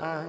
I